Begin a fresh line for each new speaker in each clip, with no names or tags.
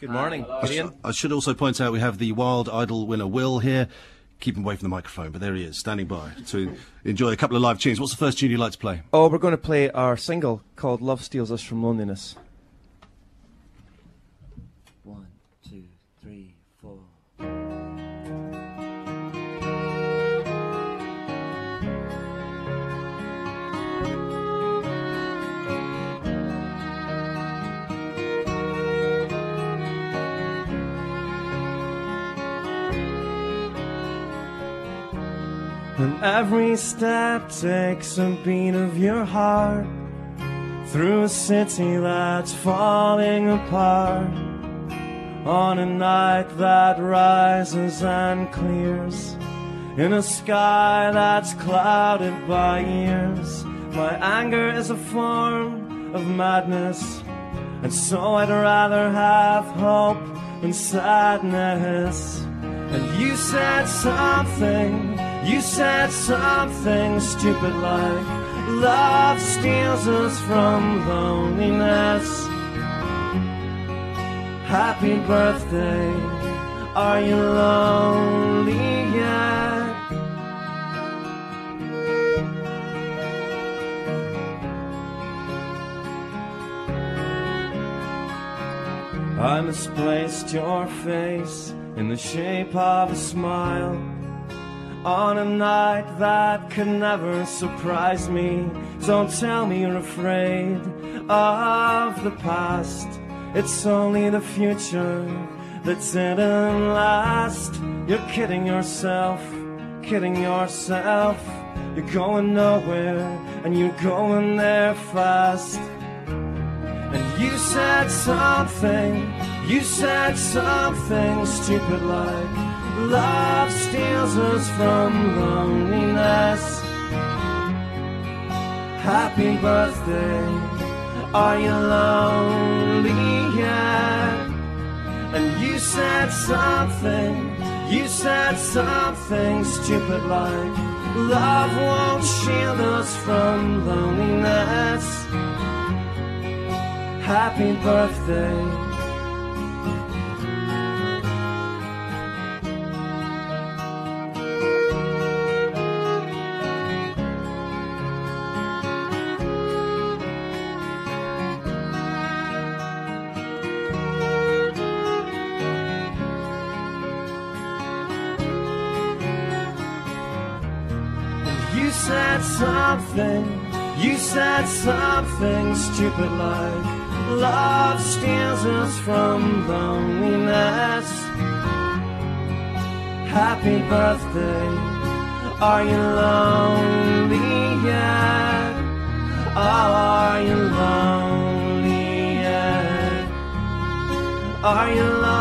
Good morning, uh,
I, sh- I should also point out we have the Wild Idol winner Will here. Keep him away from the microphone, but there he is, standing by to enjoy a couple of live tunes. What's the first tune you'd like to play?
Oh, we're going to play our single called Love Steals Us from Loneliness. And every step takes a beat of your heart through a city that's falling apart. On a night that rises and clears, in a sky that's clouded by years. My anger is a form of madness, and so I'd rather have hope than sadness. And you said something, you said something stupid like love steals us from loneliness. Happy birthday, are you lonely yet? I misplaced your face in the shape of a smile on a night that could never surprise me. Don't tell me you're afraid of the past. It's only the future that didn't last. You're kidding yourself, kidding yourself. You're going nowhere and you're going there fast. And you said something, you said something stupid like love steals us from loneliness. Happy birthday, are you lonely yet? And you said something, you said something stupid like love won't shield us from loneliness. Happy birthday. You said something, you said something stupid like love steals us from loneliness. Happy birthday, are you lonely yet? Are you lonely yet? Are you lonely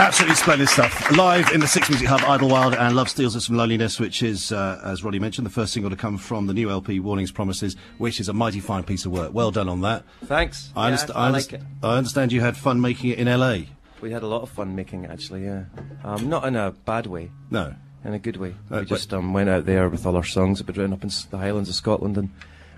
Absolutely splendid stuff. Live in the Six Music Hub, Idlewild and Love Steals Us from Loneliness, which is, uh, as Roddy mentioned, the first single to come from the new LP, Warnings Promises, which is a mighty fine piece of work. Well done on that.
Thanks.
I,
Yeah,
underst-
I
I,
like
underst-. I understand you had fun making it in LA.
We had a lot of fun making it, actually. Yeah, um, not in a bad way,
No.
in a good way.
Uh,
we just um, went out there with all our songs that we'd written up in the Highlands of Scotland and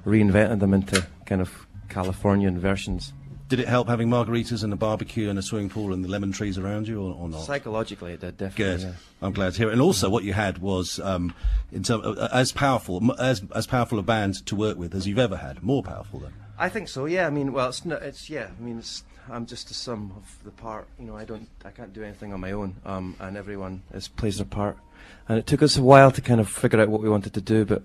reinvented them into kind of Californian versions.
Did it help having margaritas and a barbecue and a swimming pool and the lemon trees around you, or, or not?
Psychologically, it did
Good.
definitely. yeah.
I'm glad to hear it. And also, what you had was, um, in term, uh, as powerful, as as powerful a band to work with as you've ever had. More powerful than.
I think so. Yeah. I mean, well, it's not. It's yeah. I mean, it's, I'm just a sum of the part. You know, I don't. I can't do anything on my own. Um, and everyone is plays their part. And it took us a while to kind of figure out what we wanted to do, but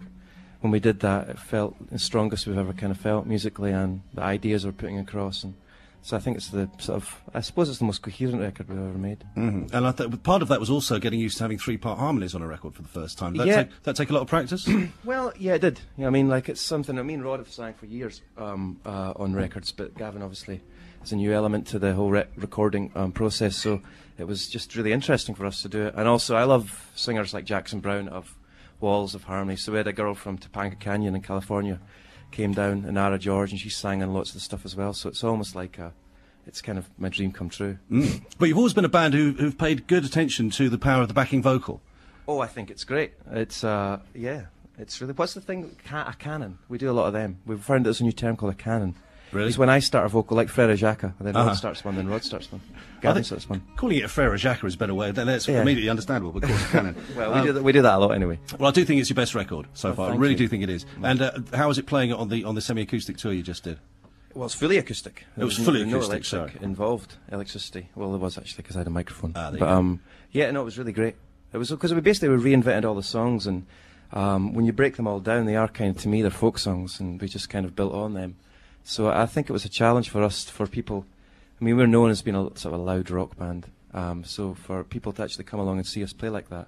when we did that, it felt the strongest we've ever kind of felt musically, and the ideas we're putting across. And so I think it's the sort of. I suppose it's the most coherent record we've ever made.
hmm And I thought part of that was also getting used to having three part harmonies on a record for the first time. Did that
Yeah.
take, that take a lot of practice?
Well, yeah, it did. Yeah, I mean, like it's something. I mean, Rod have sang for years um, uh, on records, but Gavin obviously is a new element to the whole re- recording um, process. So it was just really interesting for us to do it. And also, I love singers like Jackson Browne of Walls of Harmony. So we had a girl from Topanga Canyon in California
came down, Inara George, and she sang on lots of the stuff as well. So it's almost like a, it's kind of my dream come true.
Mm. But you've always been a band who, who've paid good attention to the power of the backing vocal.
Oh, I think it's great. It's uh, yeah, it's really. What's the thing? Ca- a canon. We do a lot of them. We've found there's a new term called a canon.
Really?
It's when I start a vocal, like Frere Jacques, and then
Uh-huh.
Rod starts one, then Rod starts one, Gavin starts one.
calling it a Frere Jacques is a better way. That's
Yeah.
immediately understandable. But of course, canon.
Well, we
Um,
do that, we do that a lot anyway.
Well, I do think it's your best record so
Oh,
far. I really
you.
do think it is. And uh, how was it playing on the on the semi-acoustic tour you just did?
Well, it's fully acoustic.
It was
There
fully
no
acoustic,
electric
sorry.
involved electricity. Well, there was actually because I had a microphone.
Ah, there you
but
go.
um, yeah, no, it was really great. It was because we basically we reinvented all the songs, and um, when you break them all down, they are kind of to me they're folk songs, and we just kind of built on them. So I think it was a challenge for us for people. I mean, we're known as being a sort of a loud rock band. Um, so for people to actually come along and see us play like that,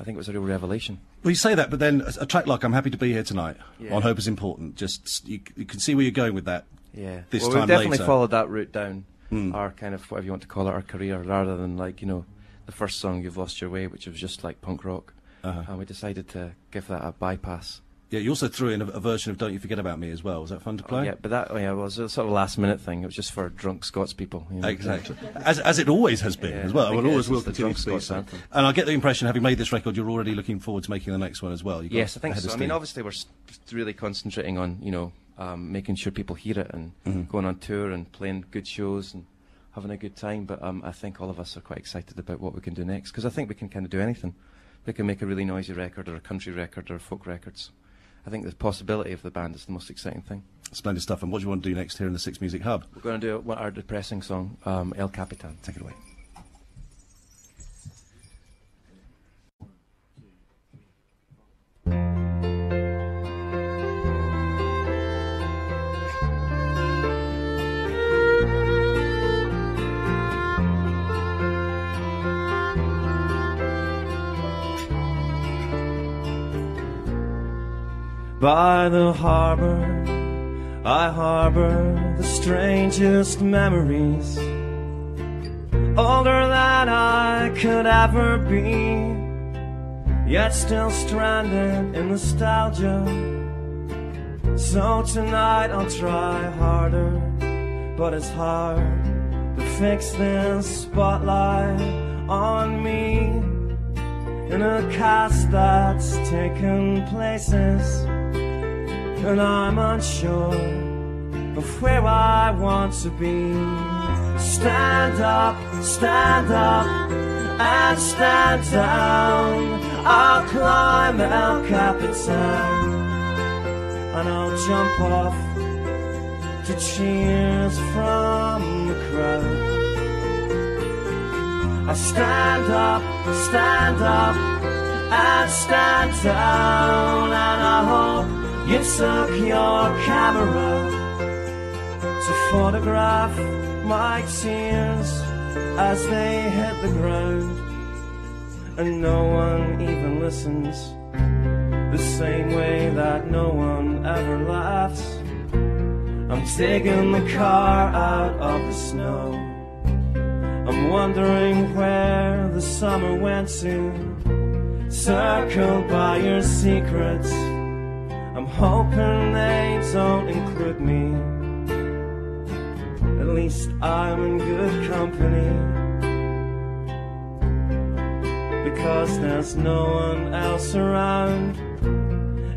I think it was a real revelation.
Well, you say that, but then a, track like "I'm Happy to Be Here Tonight"
Yeah.
on "Hope is Important." Just you, you can see where you're going with that.
Yeah.
This
well,
time
we've definitely
later.
followed that route down
Mm.
our kind of whatever you want to call it, our career, rather than like you know the first song "You've Lost Your Way," which was just like punk rock.
Uh-huh.
And we decided to give that a bypass.
Yeah, you also threw in a, a version of "Don't You Forget About Me" as well. Was that fun to play?
Yeah, but that oh, yeah was a sort of last minute thing. It was just for drunk Scots people. You know,
Exactly, as as it always has been
Yeah,
as well.
I it
always
is.
will
the
continue
drunk
to be so. And I get the impression, having made this record, you're already looking forward to making the next one as well.
Yes, I think so. I mean, obviously we're really concentrating on you know um, making sure people hear it and
Mhm.
going on tour and playing good shows and having a good time. But um, I think all of us are quite excited about what we can do next because I think we can kind of do anything. We can make a really noisy record or a country record or folk records. I think the possibility of the band is the most exciting thing.
Splendid stuff. And what do you want to do next here in the Six Music Hub?
We're going to do one, our depressing song, um, El Capitan.
Take it away.
By the harbor, I harbor the strangest memories. Older than I could ever be, yet still stranded in nostalgia. So tonight I'll try harder, but it's hard to fix this spotlight on me in a cast that's taken places and I'm unsure of where I want to be. Stand up, stand up, and stand down. I'll climb El Capitan and I'll jump off to cheers from the crowd. I stand up, stand up, and stand down, and I hope you took your camera to photograph my tears as they hit the ground, and no one even listens the same way that no one ever laughs. I'm digging the car out of the snow. I'm wondering where the summer went to, circled by your secrets. I'm hoping they don't include me. At least I'm in good company. Because there's no one else around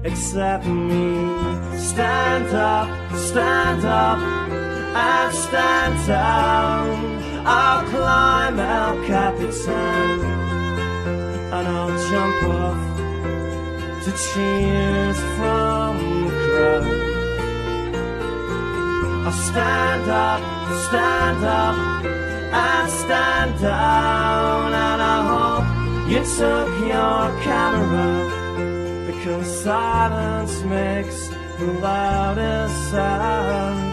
except me. Stand up, stand up, and stand down. I'll climb El Capitan and I'll jump off to cheers from the crowd. I'll stand up, stand up, and stand down, and I hope you took your camera because silence makes the loudest sound.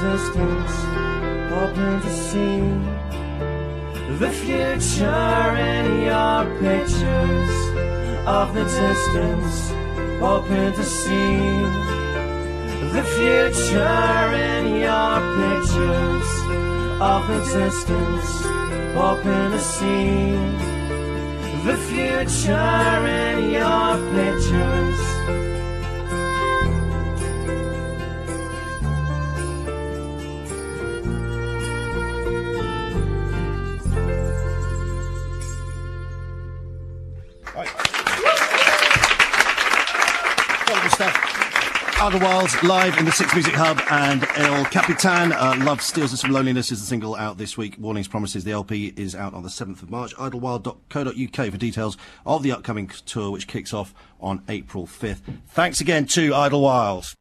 Distance, hoping to see the future in your pictures of the distance, hoping to see the future in your pictures of the distance, hoping to see the future in your pictures.
Stuff. Idlewild live in the Six Music Hub and El Capitan. Uh, Love Steals Us from Loneliness is the single out this week. Warnings Promises. The LP is out on the 7th of March. Idlewild.co.uk for details of the upcoming tour, which kicks off on April 5th. Thanks again to Idlewild.